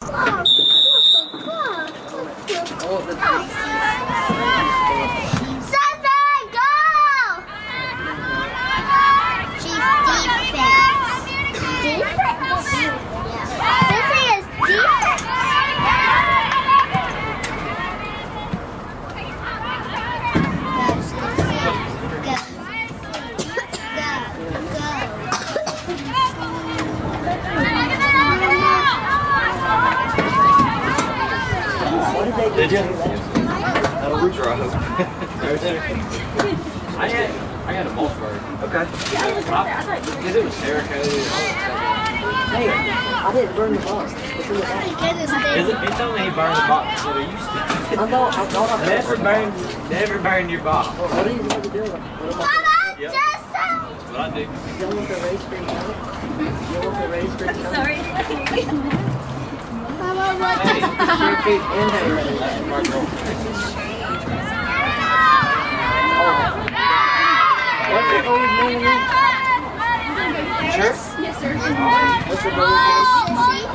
Sunday, go! She's defense. Defense? Yeah. Sissy is defense. Go, Sissy. Go. Go. Did you? That'll drive. I had I had a Mossberg. Okay. Because it was Cerakote. Hey, I didn't burn the box. It's in the. Goodness, Is it? Told me he burned the box, so he used to. I thought, I thought I Never burn, never burn your box. What do you want to do? Mama, Yep. What I do. You want the race coat? You want the race coat? Sorry. Mama, what Hey, Sure, Kate, inhale ready. that's my girlfriend. What's your old name again? Sure. Yes, sir. What's your brother's name?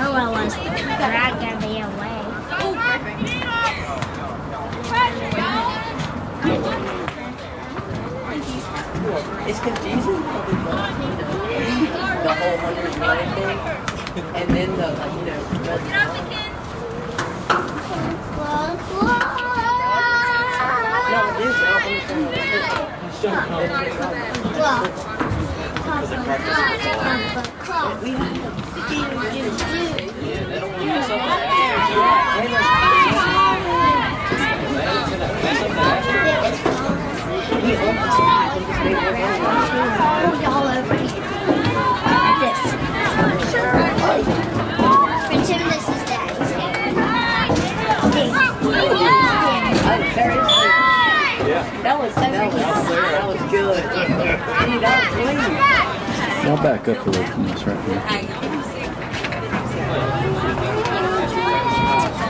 Oh, well, was dragging me away. It's confusing. probably, but, you The. And then the, like, you know, album. We make it anyway. all over here. Like this. Pretend this is daddy's hair. I'm very Yeah. That was, that was, that was good. Hey, that was clean. I'll back up a little from this right here.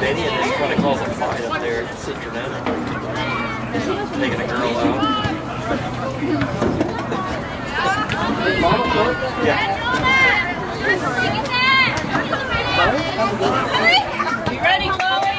Benny and this one calls a fight up there at Citronella. Taking a girl out. Yeah. You ready, Chloe?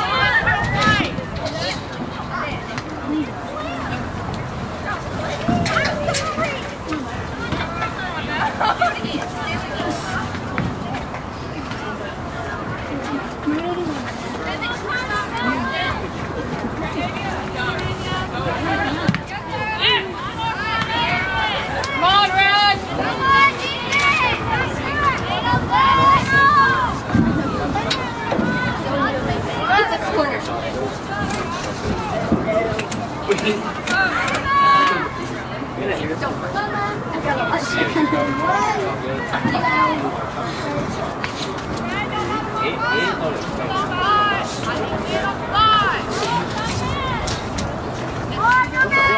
哎哎，快！快！快！快！快！快！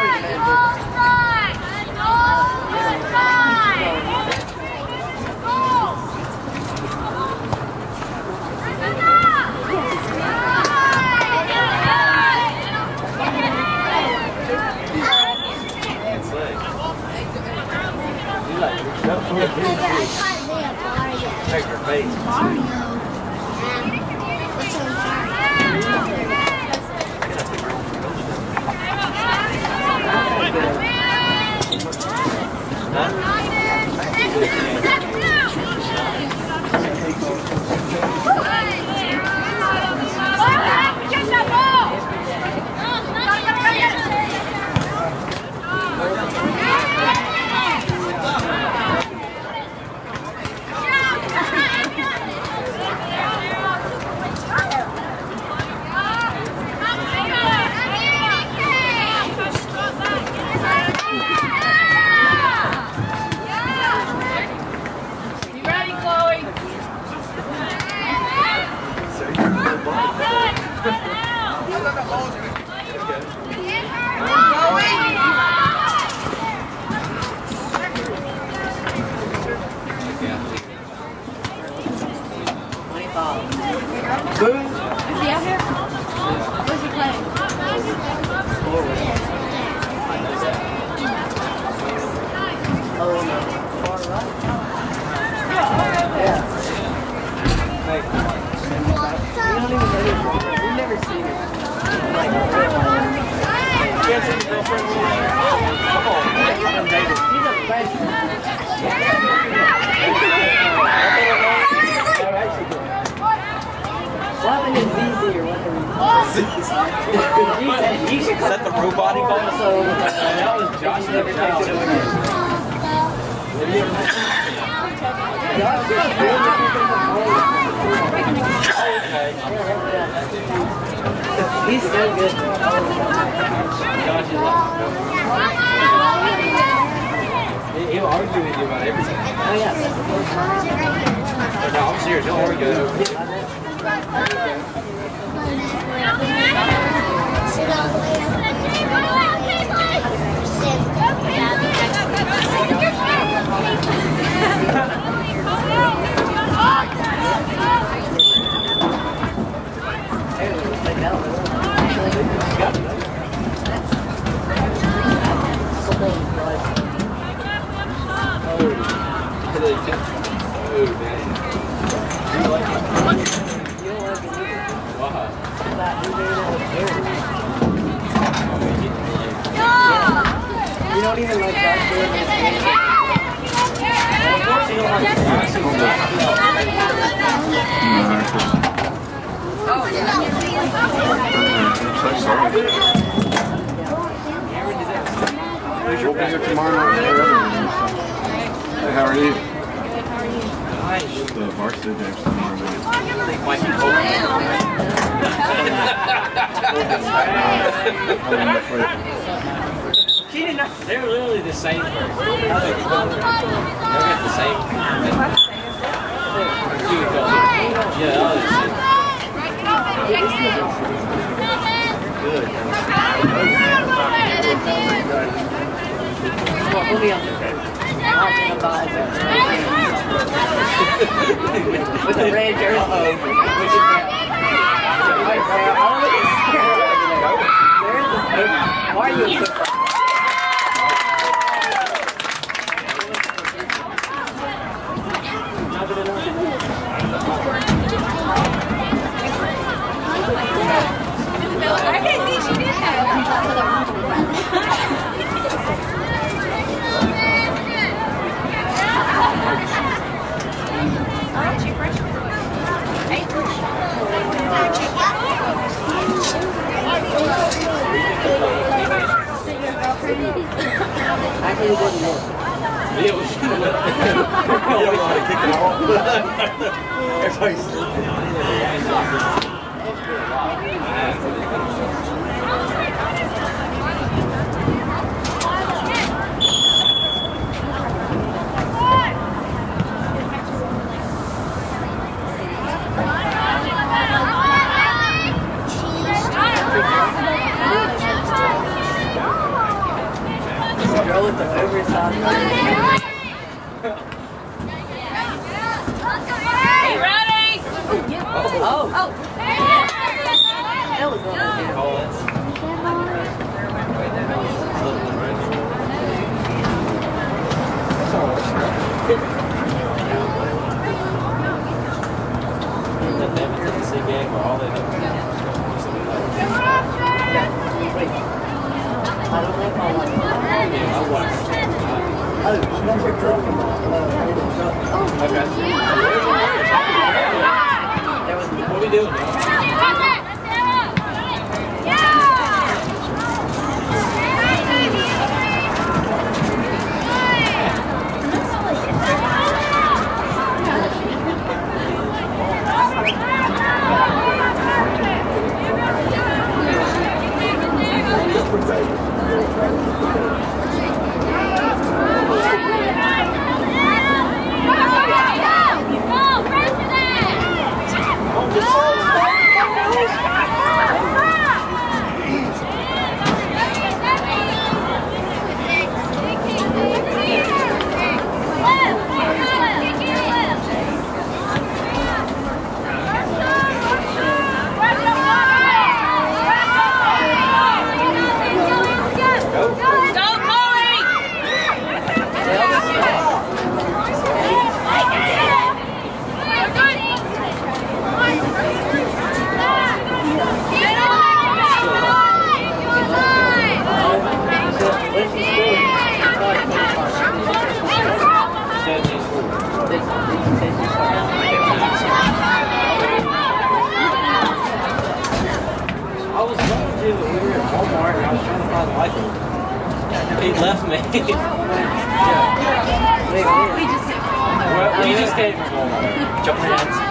Jump my hands.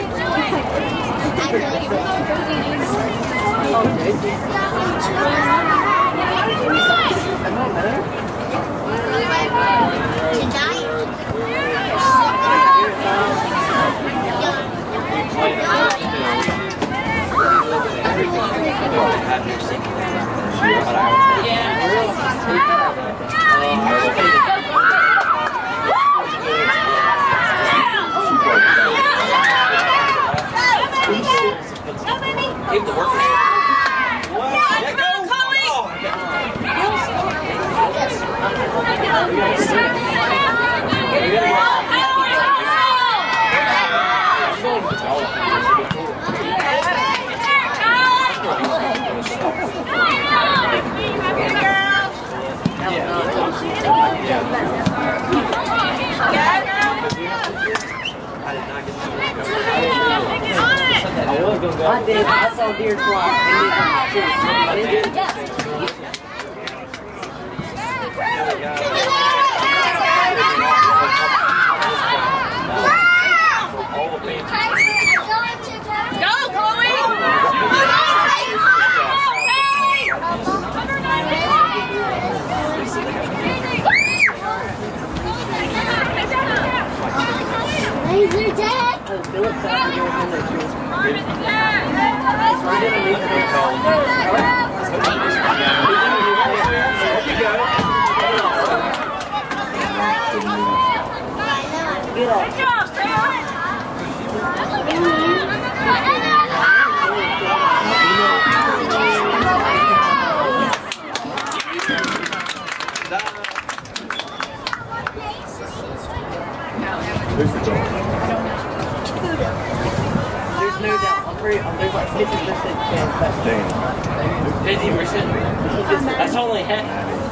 Yeah. Keep the workers. Run, run, Chloe! I did. I saw deer twice. And then, Laser tag! This is all no doubt. I'm very, I'm there's like 50% chance. That's, Damn. 50%? That's only half.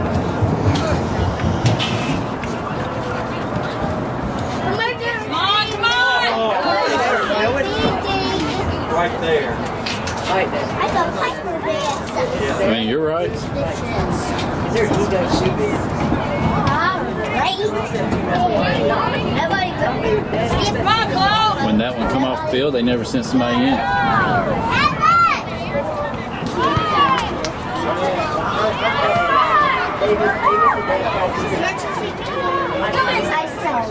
there. Right there. I thought Piper Band. I mean, you're right. Is there an ego shoe bid? Come on, Chloe. When that one come off the field, they never sent somebody in. David, David, the day practice. I said.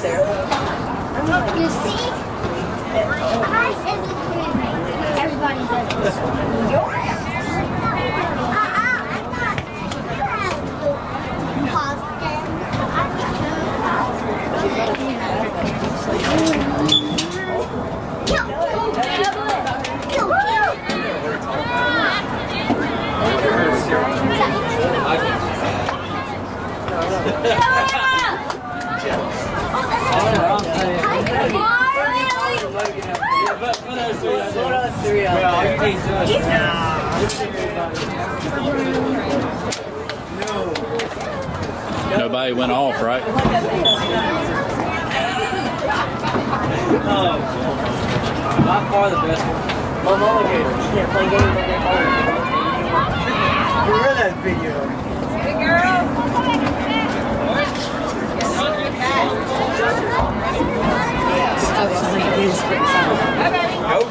Sarah. You see? I said everybody does this. Uh-uh, I'm not. What else three out there? Nobody went off, right? By far the best one. Mom alligator. You can't play games on their phone. You read that video.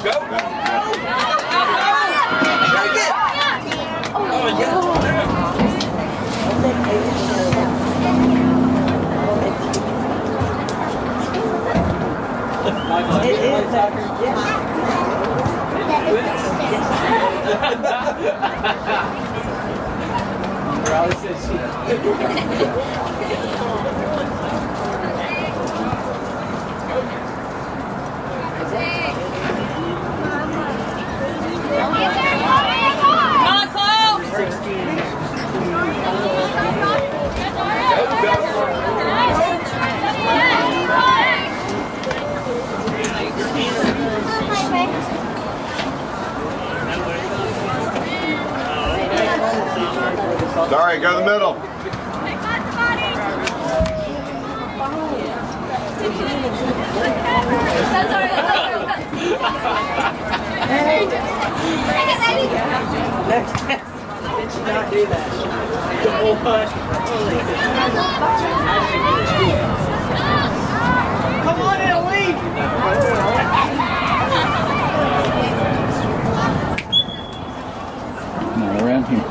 Go, go. It is after Michael! 16. Sorry, go to the middle. Did not do that? Come on in, leave. Not around here.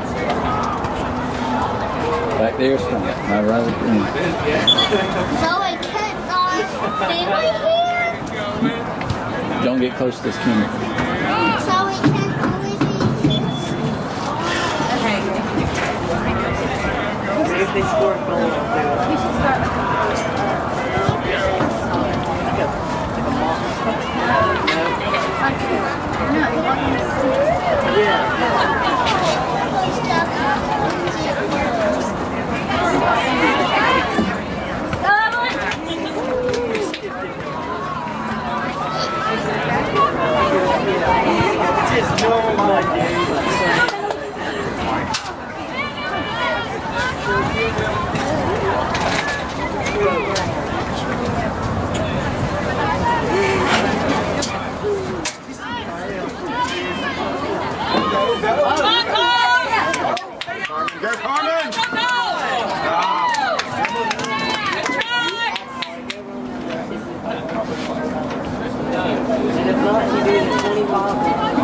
Back there's fine. Not right green. Zoe kept on family here. Don't get close to this camera. Zoe kept always be here. If they score a goal, I'll do it. It's just normal Monday. Go, Carmen! If not, you do the 25.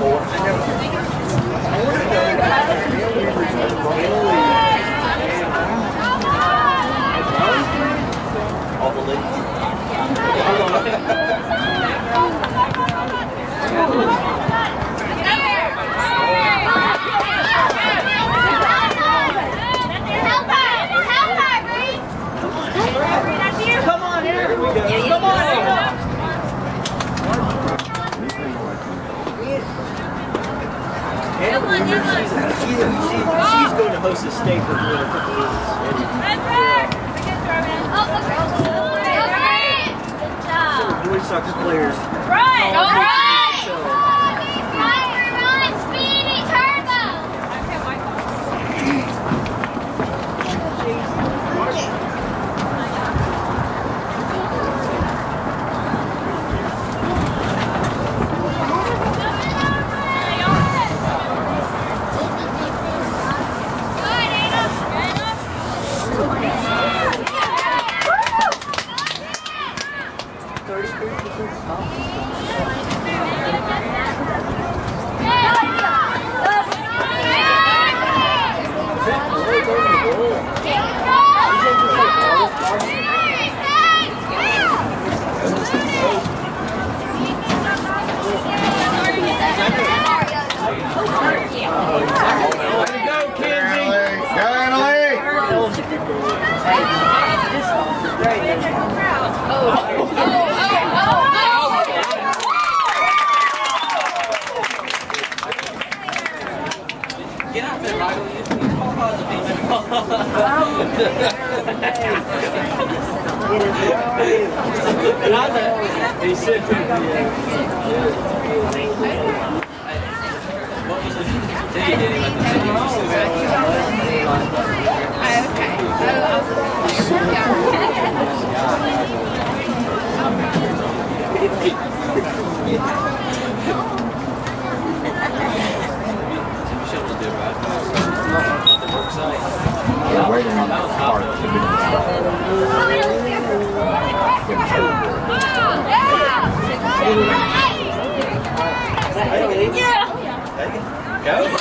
Four. All the Come on, here. Come on. She's, she's, she's going to host a with me a couple weeks. Boy soccer players. Get Go.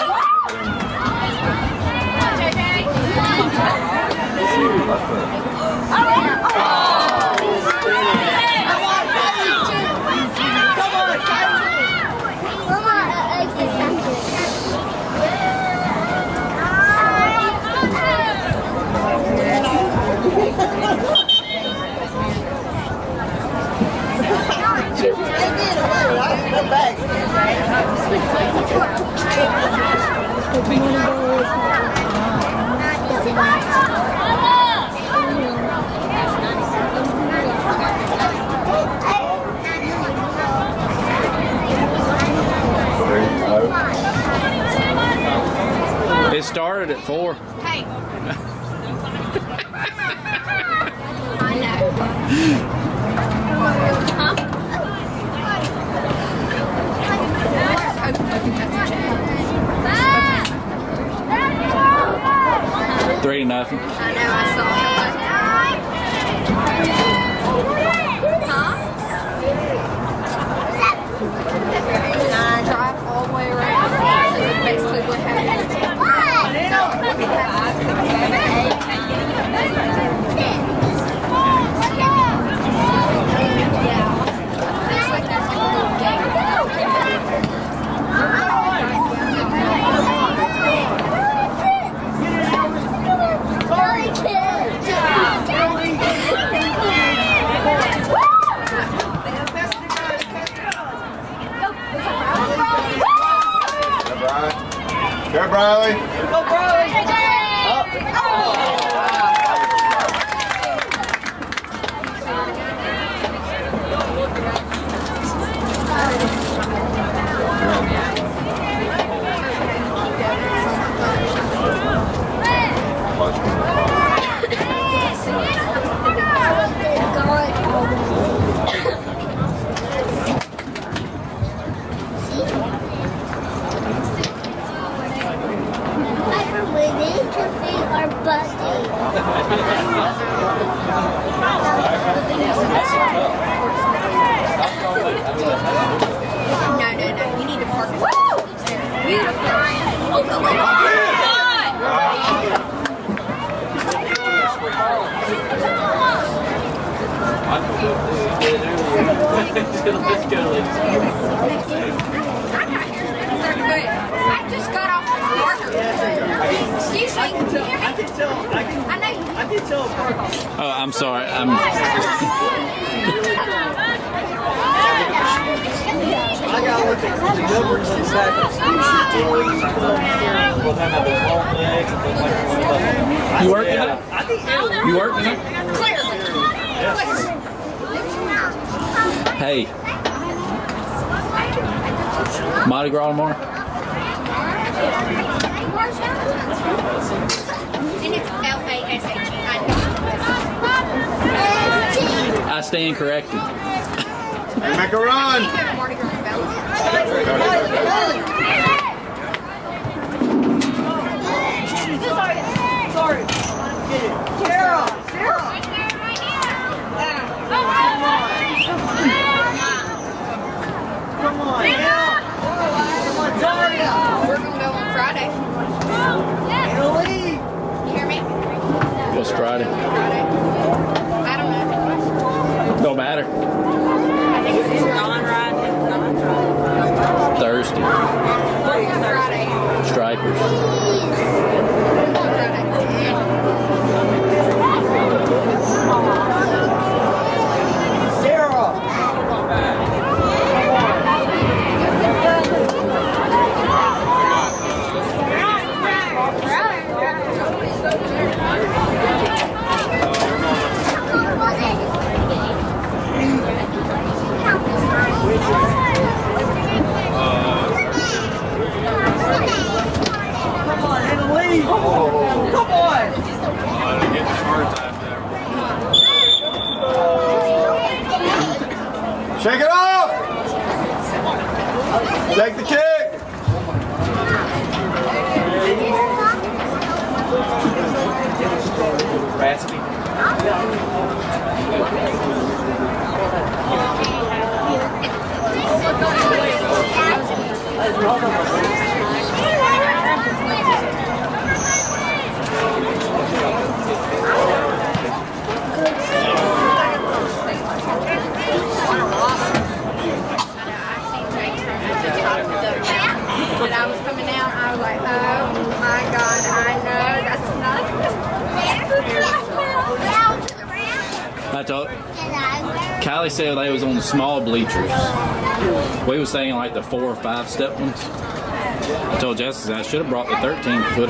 It started at four. Hey. I know. Three nothing. I know, I saw like the four or five step ones. I told Jessica I should have brought the 13 foot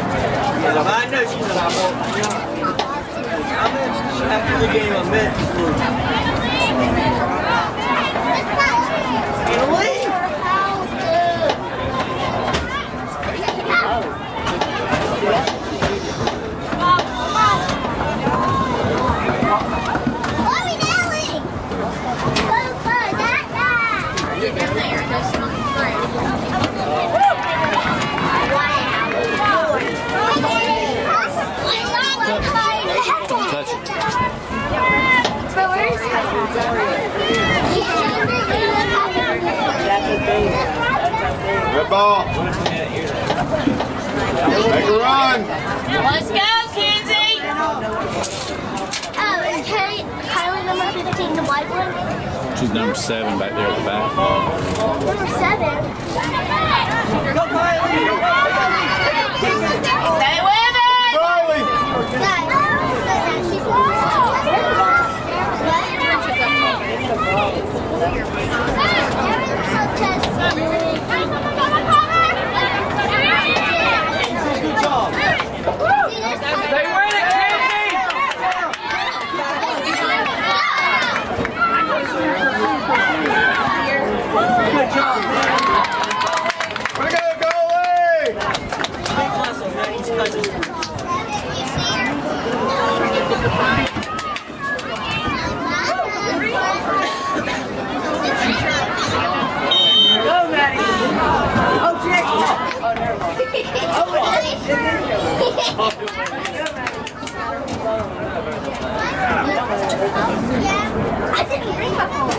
I know she's an eyeball. I met, after the game I met Blue. Annalie? Mommy, Nelly! Go for that guy! Touch it. Red ball. Make a run. Let's go, Kenzie! Oh, is Kylie, Kylie number 15 the white one? She's number seven back there at the back. Number 7? Go Kylie! Stay with it! Riley. Good job! They win it, Kenzie! Way to go, mind. I didn't bring my phone.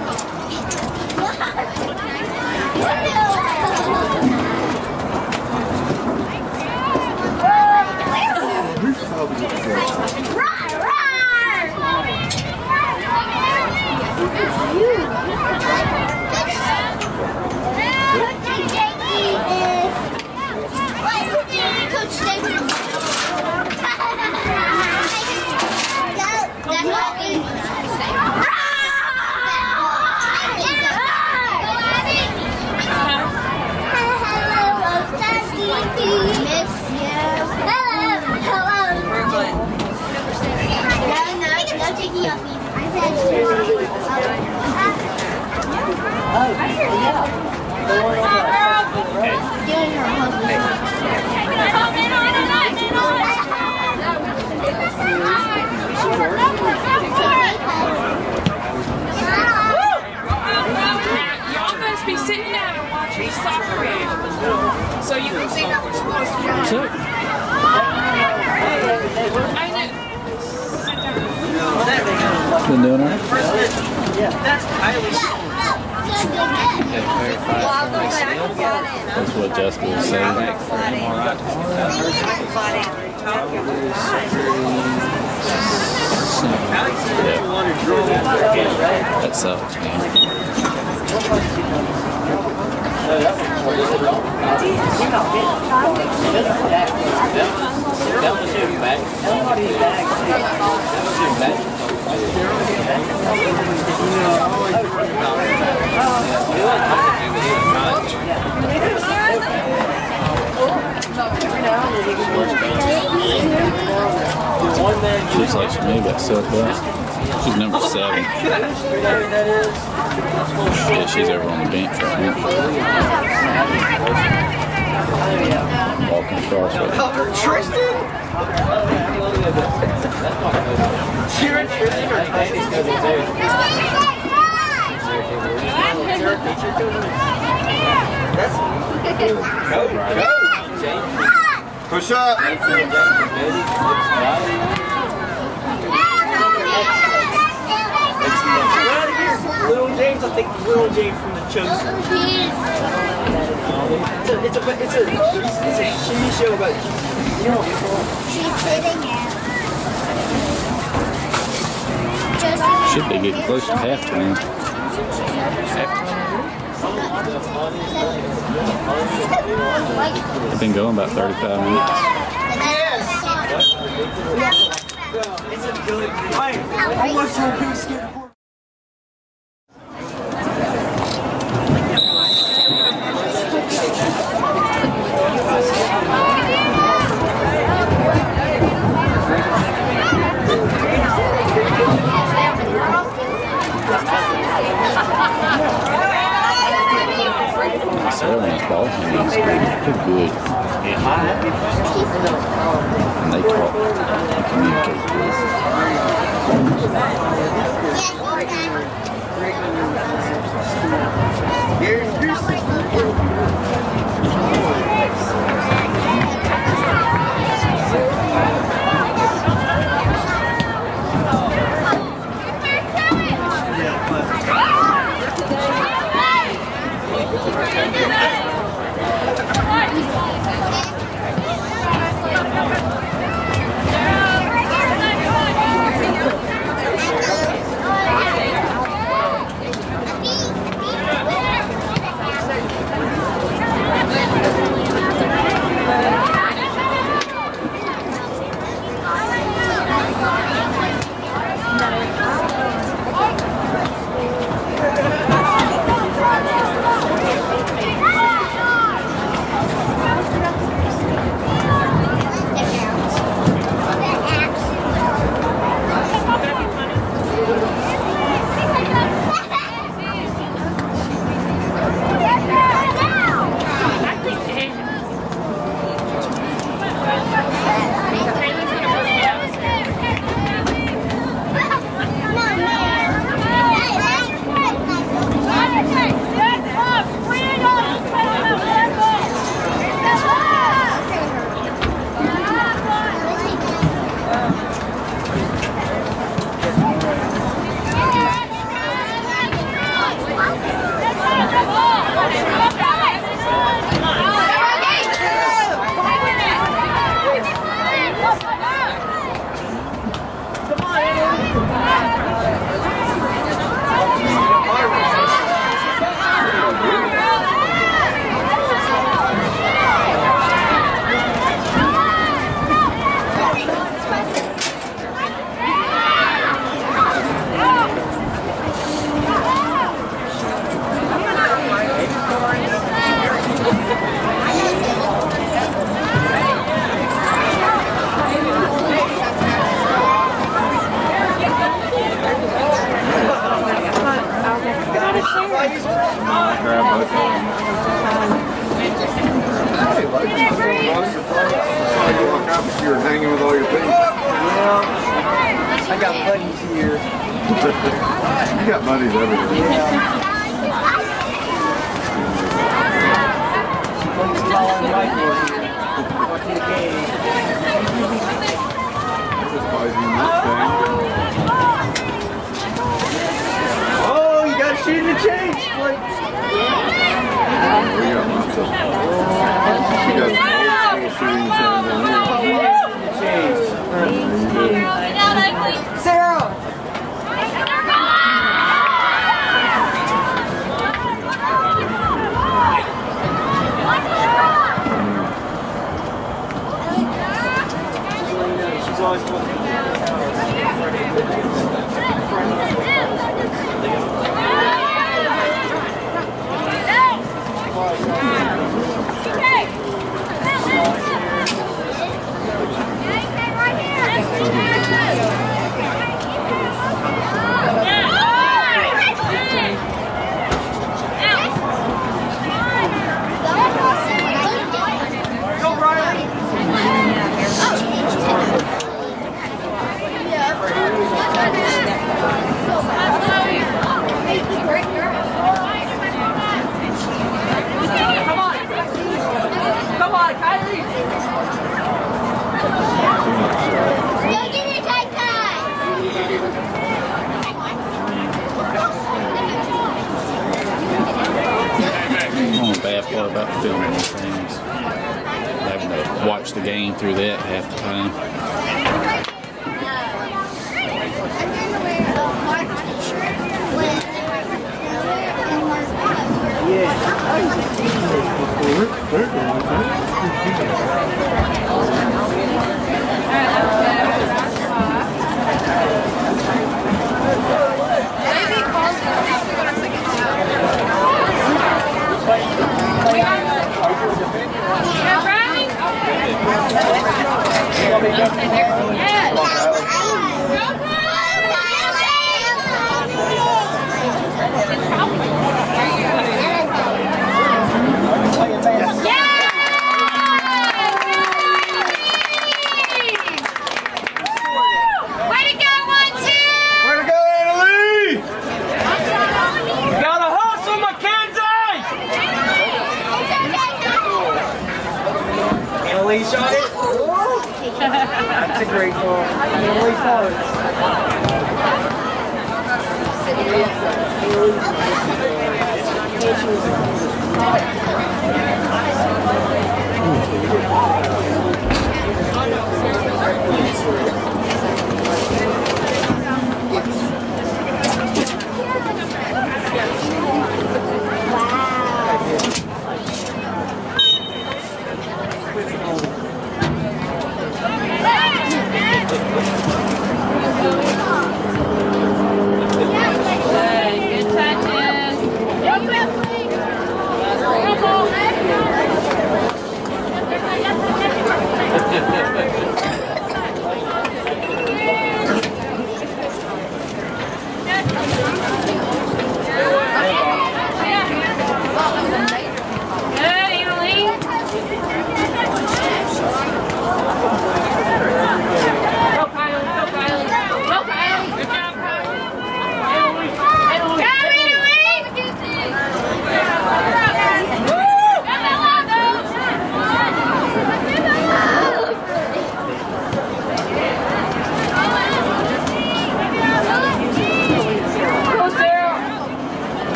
I think Little James from the Chosen. It's a, it's a, it's a, it's a TV show about She's sitting. Just Should be getting close to half halftime. I've been going about 35 minutes. It's a good. Hey, your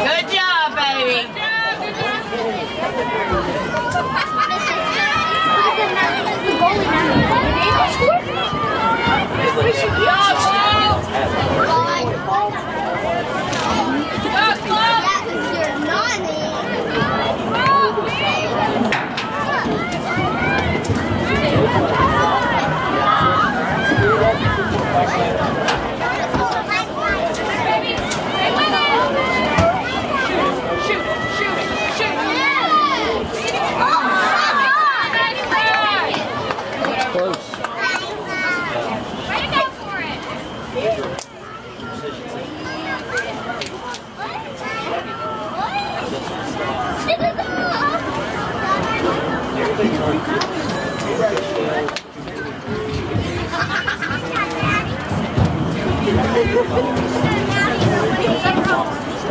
Good job, baby. Good job,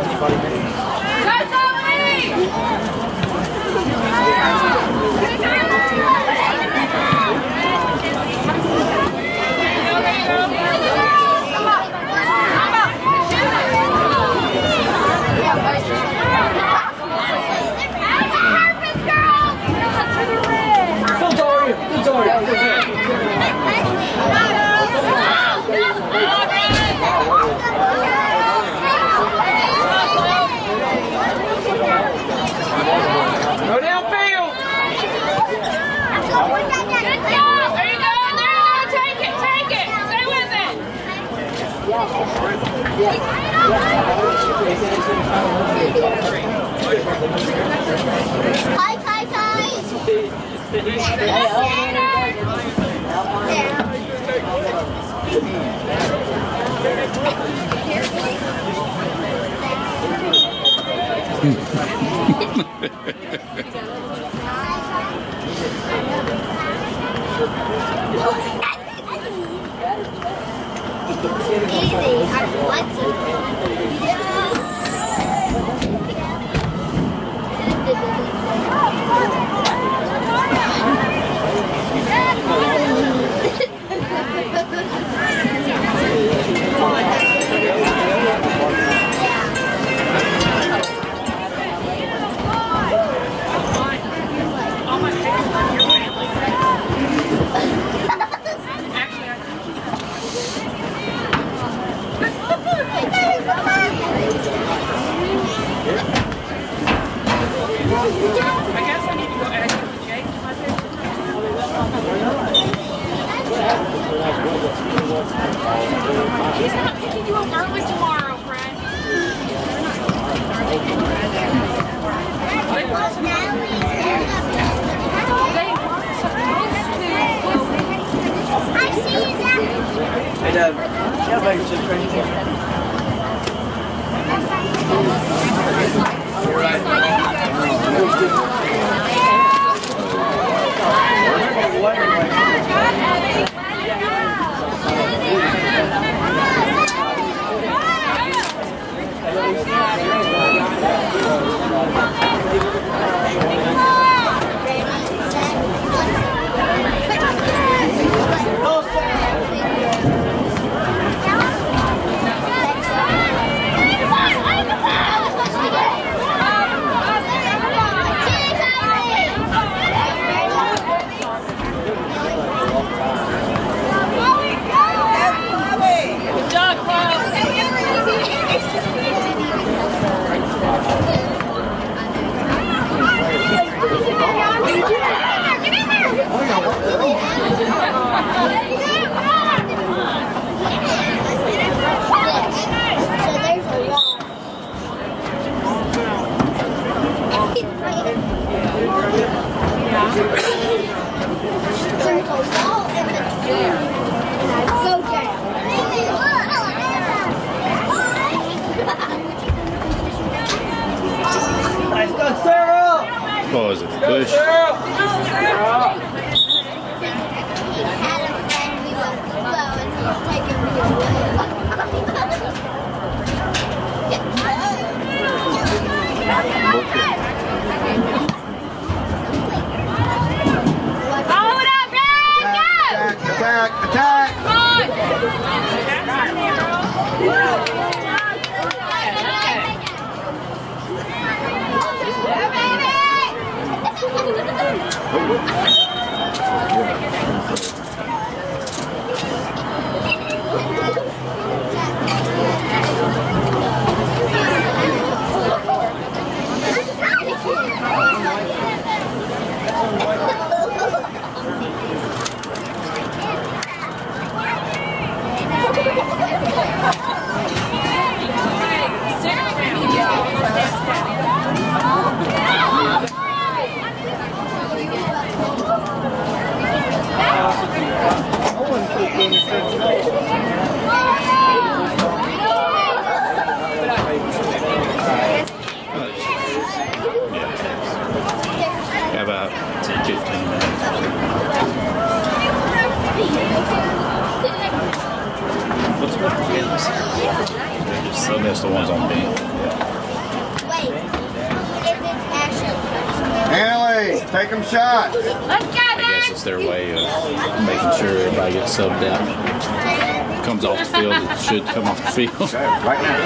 Anybody? Hi, Kai easy. I'm flexible. Field. Right now.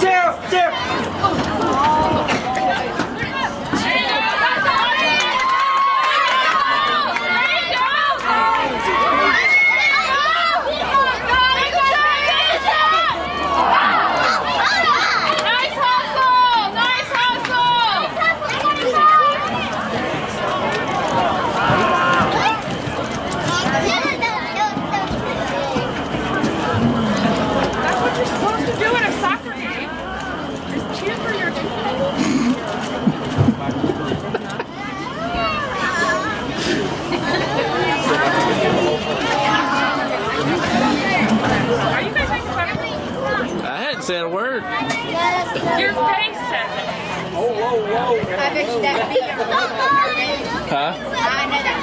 Sarah, Sarah. Nice hustle! Nice hustle! That's what you're supposed to do at a soccer game. Just cheer for your team. Are you guys making fun of me? I hadn't said a word. Your face says it. Oh, whoa, whoa. I bet you that beer. Huh? I know that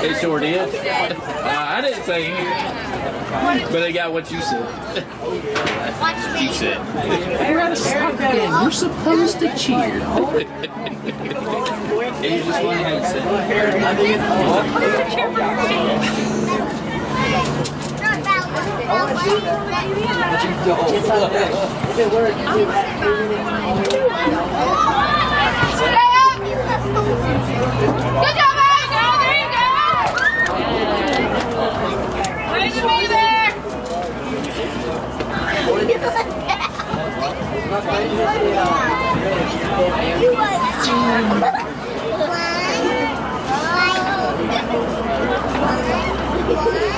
beer. It sure did. Uh, I didn't say anything. But they got what you said. Watch me. You said. You're at a soccer game. We're supposed to cheer. Yeah, you just went ahead and said. Good job, Alex! There you go! To be there! I have 20. I have,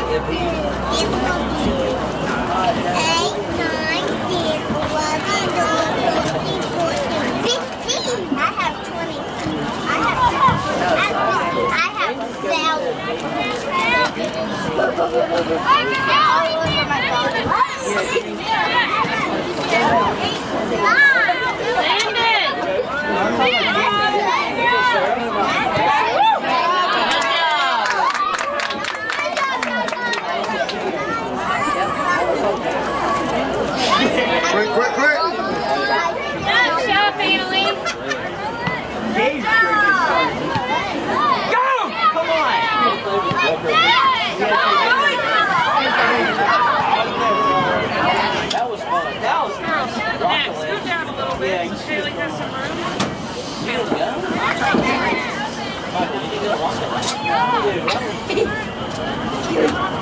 I have thousands. All over my Quick, quick, quick. Good job, Bailey. Go! Come on. That was fun. Next, scoot down a little bit so Bailey has some room. One, two, skip the two, baby, five, return the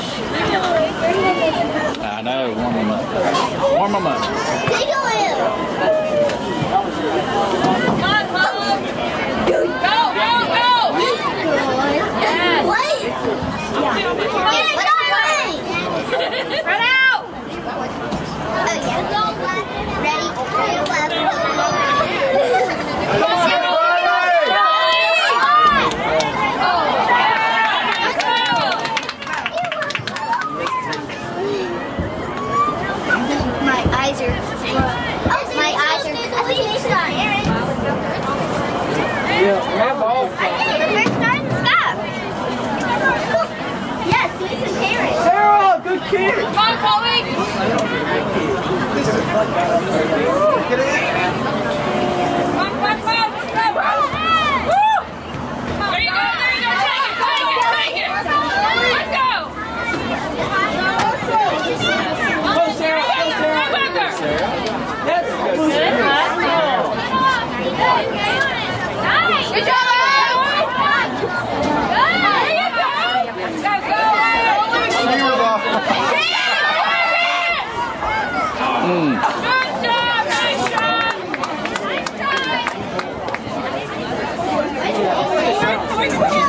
I know. Warm them up. Warm them up. Take a. Come on, Mom. Go, go, go! Yes. Wait. Wait, Chloe! Uh, get it?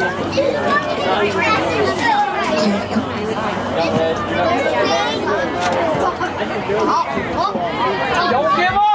Don't give up!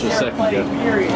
He was already looking at his watch a second ago.